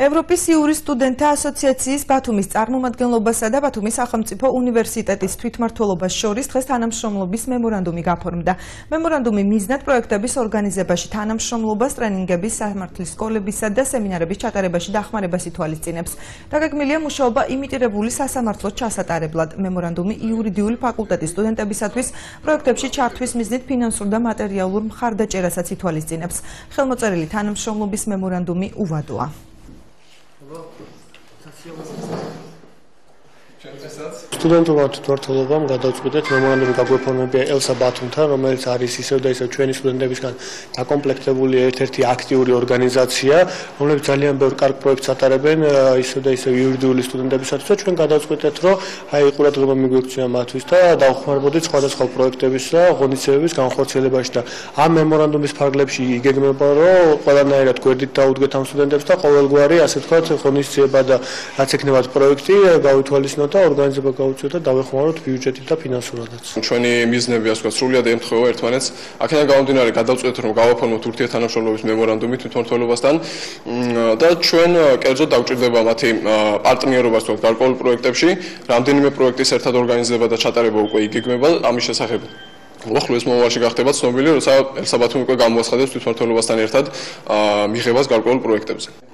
ევროპის იურის სტუდენტთა ასოციაციის ბათუმის წარმომადგენლობასა და ბათუმის სახელმწიფო უნივერსიტეტის თვითმმართველობას შორის დღეს თანამშრომლობის მემორანდუმი გაფორმდა. მემორანდუმი მიზნად პროექტების ორგანიზებაში თანამშრომლობას, ტრენინგების, სამართლის სკოლებისა და სემინარების ჩატარებაში დახმარებას ითვალისწინებს. დაგეგმილია მუშაობა იმიტირებული სასამართლო ჩასატარებლად. მემორანდუმი იურიდიული ფაკულტეტის სტუდენტებისათვის პროექტებში ჩართვის მიზნით ფინანსურ და მატერიალურ მხარდაჭერასაც ითვალისწინებს. ხელმოწერილი თანამშრომლობის მემორანდუმი უვადოა. 差しを。სტუდენტურმა თვითმმართველობამ გადავწყვიტეთ მემორანდუმი გაგვეფორმებია ელსა ბათუმთან, რომელიც არის ისევ და ისევ ჩვენი სტუდენტებისგან დაკომპლექტებული ერთ-ერთი აქტიური ორგანიზაცია, რომლებიც ძალიან ბევრ კარგ პროექტს ატარებენ ისევ და ისევ იურიდიული სტუდენტებისათვის. ჩვენ გადავწყვიტეთ, რომ აი ყურადღება მიგვექცია მათთვის და დავხმარებოდით სხვადასხვა პროექტების და ღონისძიებების განხორციელებაში და ამ მემორანდუმის ფარგლებში იგეგმება, რომ ყველანაირად გვერდით დაუდგეთ ამ სტუდენტებს და ყოველგვარი ასე ვთქვათ ღონისძიება და რაც ექნებათ პროექტი გავითვალისწინოთ და ორგანიზება გავუწიოთ და დავეხმაროთ ბიუჯეტით და ფინანსურადაც. ჩვენი მიზნები ასე ვთქვათ სრულიად ემთხვევა ერთმანეთს. აქედან გამომდინარე გადავწყვეტთ რომ გავაფორმოთ ურთიერთთანამშრომლობის მემორანდუმი თვითმართველობასთან და ჩვენ კერძოდ დავჭირდება მათი პარტნიორობა ასე ვთქვათ გარკვეულ პროექტებში. რამდენიმე პროექტის ერთად ორგანიზება და ჩატარება უკვე იგეგმება ამის შესახებ. ახლა ეს მომავალში გახდება ცნობილი, როცა ელსაბათუმი უკვე გამოაცხადებს თვითმართველობასთან ერთად მიღებას გარკვეულ პროექტებზე.